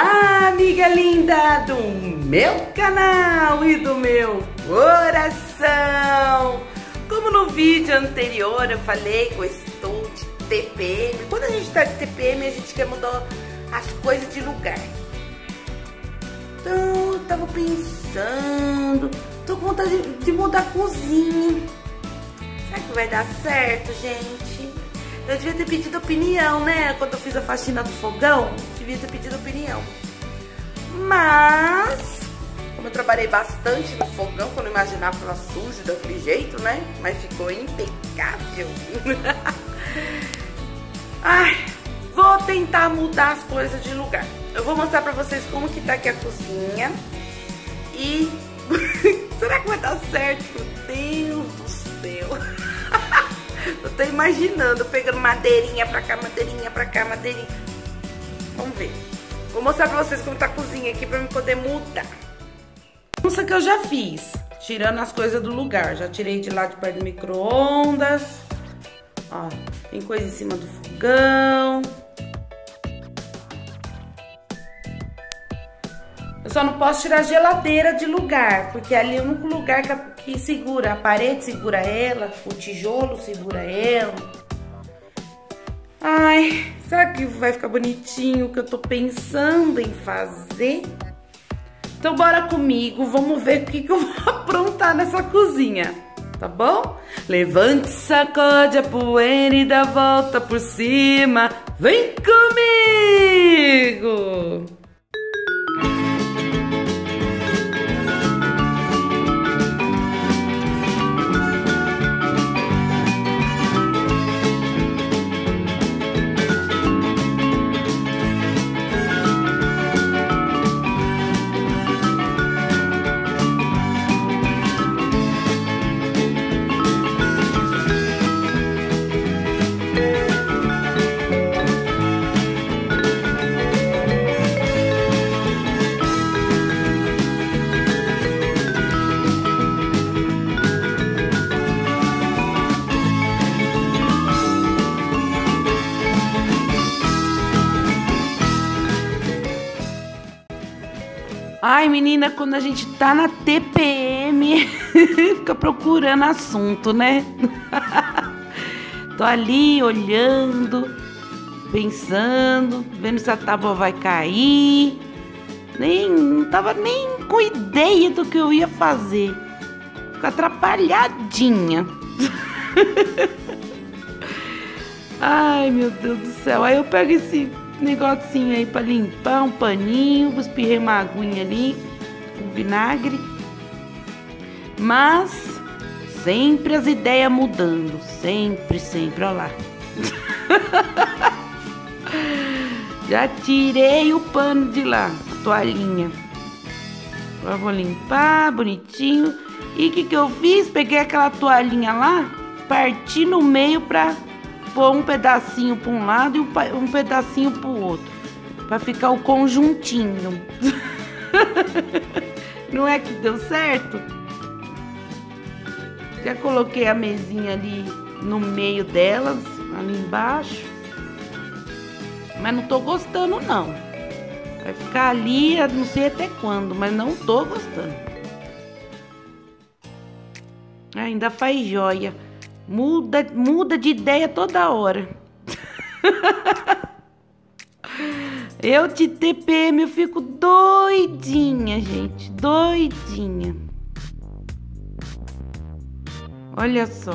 Olá, amiga linda do meu canal e do meu coração! Como no vídeo anterior eu falei que eu estou de TPM, quando a gente está de TPM a gente quer mudar as coisas de lugar. Então eu tava pensando, tô com vontade de mudar a cozinha. Será que vai dar certo, gente? Eu devia ter pedido opinião, né? Quando eu fiz a faxina do fogão, devia ter pedido opinião. Mas, como eu trabalhei bastante no fogão, quando eu imaginava que tava sujo daquele jeito, né? Mas ficou impecável. Ai, vou tentar mudar as coisas de lugar. Eu vou mostrar pra vocês como que tá aqui a cozinha. E... Será que vai dar certo? Meu Deus do céu. Eu tô imaginando, pegando madeirinha pra cá, madeirinha pra cá, madeirinha. Vamos ver. Vou mostrar pra vocês como tá a cozinha aqui pra eu poder mudar. Isso que eu já fiz, tirando as coisas do lugar. Já tirei de lá de perto do micro-ondas. Ó, tem coisa em cima do fogão. Só não posso tirar a geladeira de lugar, porque ali é o único lugar que, que segura. A parede segura ela, o tijolo segura ela. Ai, será que vai ficar bonitinho o que eu tô pensando em fazer? Então bora comigo, vamos ver o que, que eu vou aprontar nessa cozinha, tá bom? Levante, sacode a poeira e dá volta por cima. Vem comigo! Menina, quando a gente tá na TPM, fica procurando assunto, né? Tô ali olhando, pensando, vendo se a tábua vai cair. Nem, não tava nem com ideia do que eu ia fazer. Fico atrapalhadinha. Ai, meu Deus do céu. Aí eu pego esse negocinho aí pra limpar, um paninho, espirrei uma aguinha ali, com vinagre. Mas sempre as ideias mudando, sempre, sempre, olha lá. Já tirei o pano de lá, a toalhinha. Agora vou limpar bonitinho. E o que, que eu fiz? Peguei aquela toalhinha lá, parti no meio pra pôr um pedacinho para um lado e um, pedacinho para o outro, para ficar o conjuntinho. Não é que deu certo? Já coloquei a mesinha ali no meio delas, ali embaixo. Mas não tô gostando não. Vai ficar ali, não sei até quando, mas não tô gostando. Ainda faz joia. Muda, muda de ideia toda hora. eu de TPM eu fico doidinha, gente, doidinha. Olha só.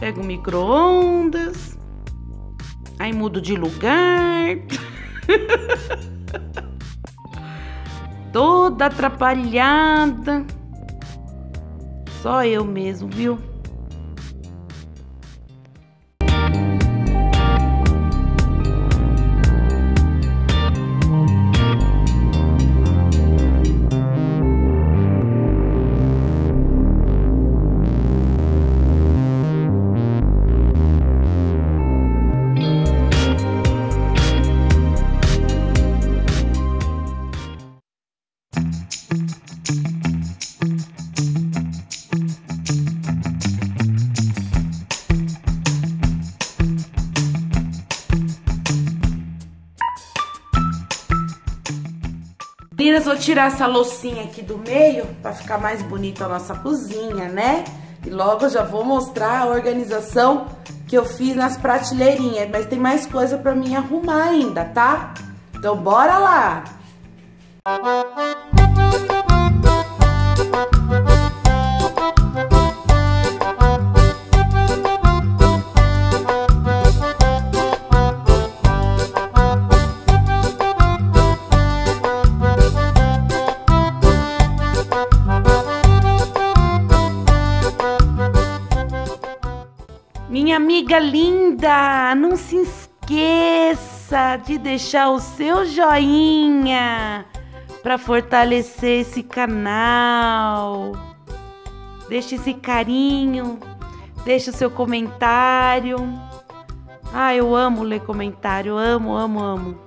Pego micro-ondas. Aí mudo de lugar. Toda atrapalhada. Só eu mesmo, viu? Meninas, vou tirar essa loucinha aqui do meio pra ficar mais bonita a nossa cozinha, né? E logo já vou mostrar a organização que eu fiz nas prateleirinhas. Mas tem mais coisa pra mim arrumar ainda, tá? Então bora lá! Música linda, não se esqueça de deixar o seu joinha para fortalecer esse canal. Deixe esse carinho, deixe o seu comentário. Ah, eu amo ler comentário, amo, amo, amo.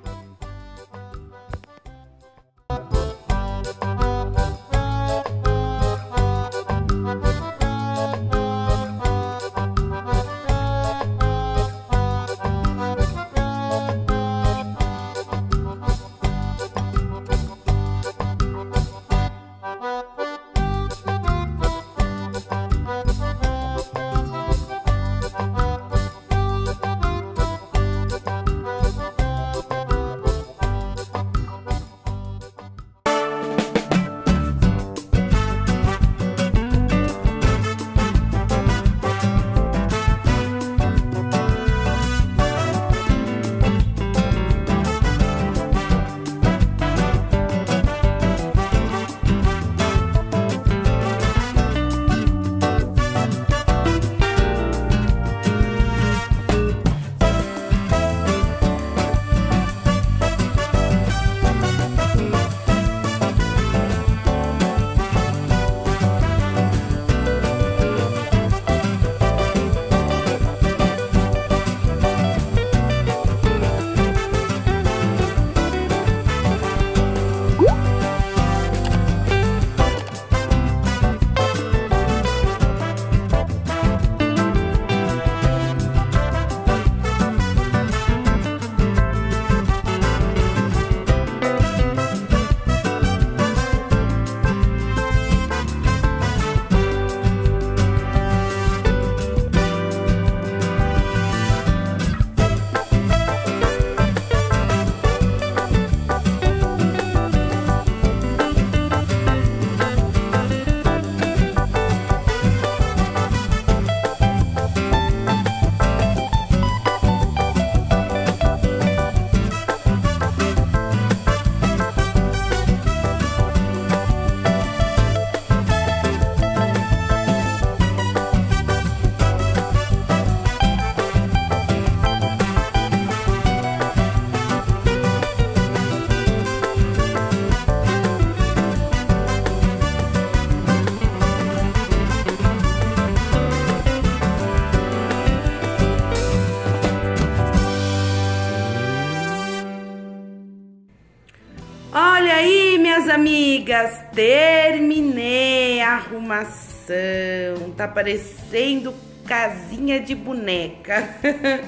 Amigas, terminei a arrumação. Tá parecendo casinha de boneca.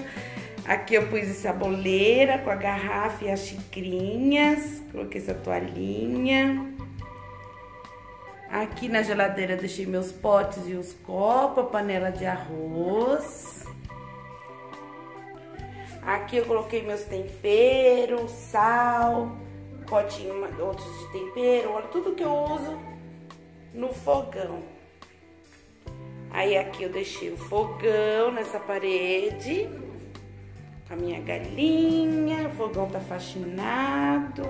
Aqui eu pus essa boleira com a garrafa e as xicrinhas. Coloquei essa toalhinha. Aqui na geladeira deixei meus potes e os copos, a panela de arroz. Aqui eu coloquei meus temperos, sal potinho, outros de tempero, olha tudo que eu uso no fogão. Aí aqui eu deixei o fogão nessa parede, com a minha galinha, o fogão tá faxinado.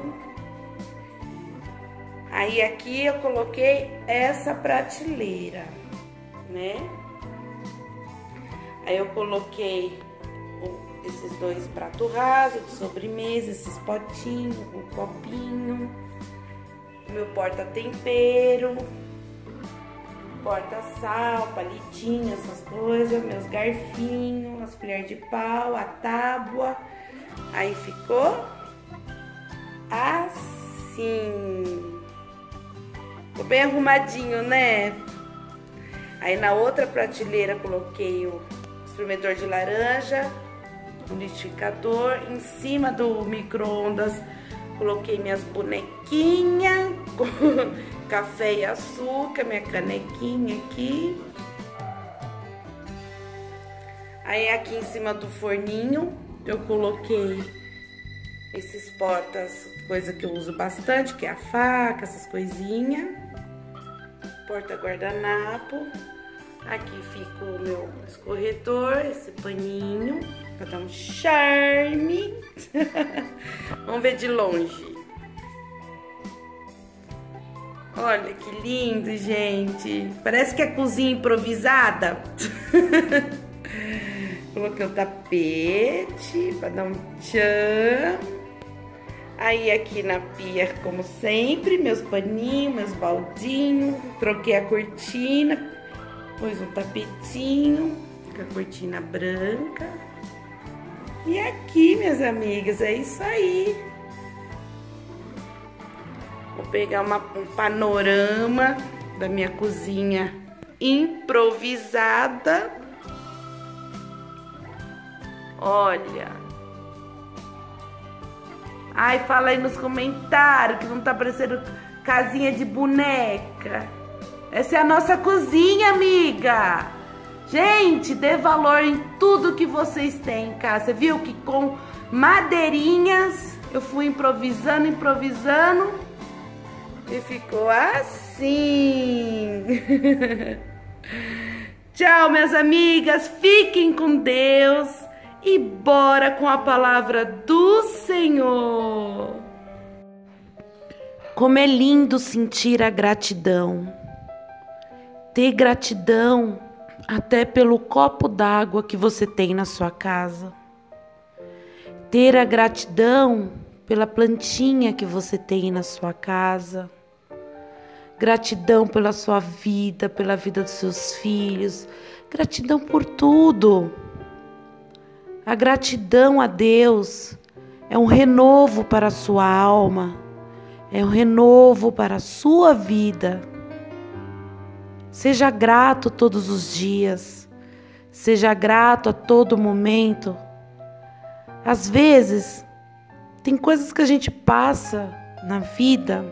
Aí aqui eu coloquei essa prateleira, né? Aí eu coloquei esses dois pratos rasos de sobremesa, esses potinhos, o copinho, meu porta-tempero, porta-sal, palitinho, essas coisas, meus garfinhos, as colheres de pau, a tábua. Aí ficou assim. Ficou bem arrumadinho, né? Aí na outra prateleira coloquei o espremedor de laranja, um liquidificador, em cima do micro-ondas Coloquei minhas bonequinhas com café e açúcar, minha canequinha aqui. Aí aqui em cima do forninho eu coloquei esses portas, coisa que eu uso bastante, que é a faca, essas coisinhas. Porta guardanapo. Aqui fica o meu escorredor, esse paninho, pra dar um charme. Vamos ver de longe. Olha que lindo, gente. Parece que é cozinha improvisada. Coloquei o tapete para dar um tchan. Aí aqui na pia, como sempre, meus paninhos, meus baldinhos. Troquei a cortina, pus um tapetinho com a cortina branca. E aqui, minhas amigas, é isso aí. Vou pegar uma, um panorama da minha cozinha improvisada. Olha. Ai, fala aí nos comentários que não tá parecendo casinha de boneca. Essa é a nossa cozinha, amiga. Gente, dê valor em tudo que vocês têm em casa. Você viu que com madeirinhas eu fui improvisando, improvisando e ficou assim. Tchau, minhas amigas. Fiquem com Deus e bora com a palavra do Senhor. Como é lindo sentir a gratidão. Ter gratidão até pelo copo d'água que você tem na sua casa. Ter a gratidão pela plantinha que você tem na sua casa. Gratidão pela sua vida, pela vida dos seus filhos. Gratidão por tudo. A gratidão a Deus é um renovo para a sua alma, é um renovo para a sua vida. Seja grato todos os dias, seja grato a todo momento. Às vezes, tem coisas que a gente passa na vida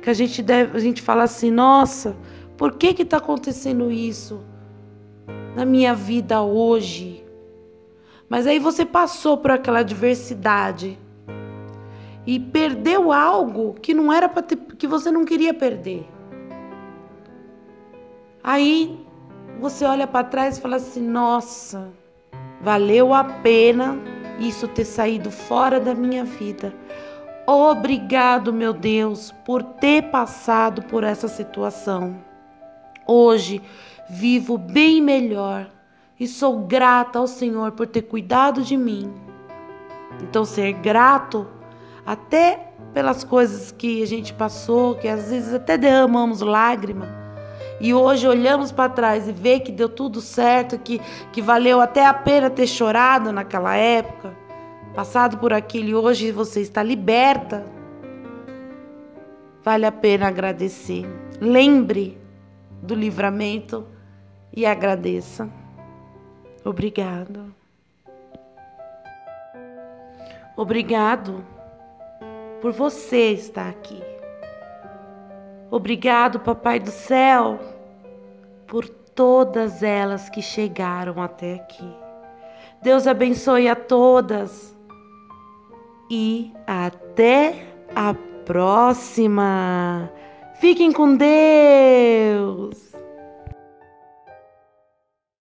que a gente deve, a gente fala assim, nossa, por que que está acontecendo isso na minha vida hoje? Mas aí você passou por aquela adversidade e perdeu algo que não era para que você não queria perder. Aí você olha para trás e fala assim: "Nossa, valeu a pena isso ter saído fora da minha vida. Obrigado, meu Deus, por ter passado por essa situação. Hoje vivo bem melhor e sou grata ao Senhor por ter cuidado de mim. Então, ser grato até pelas coisas que a gente passou, que às vezes até derramamos lágrima, e hoje olhamos para trás e vê que deu tudo certo, que, que valeu até a pena ter chorado naquela época, passado por aquilo e hoje você está liberta, vale a pena agradecer. Lembre do livramento e agradeça. Obrigado. Obrigado por você estar aqui. Obrigado, Papai do Céu, por todas elas que chegaram até aqui. Deus abençoe a todas e até a próxima. Fiquem com Deus.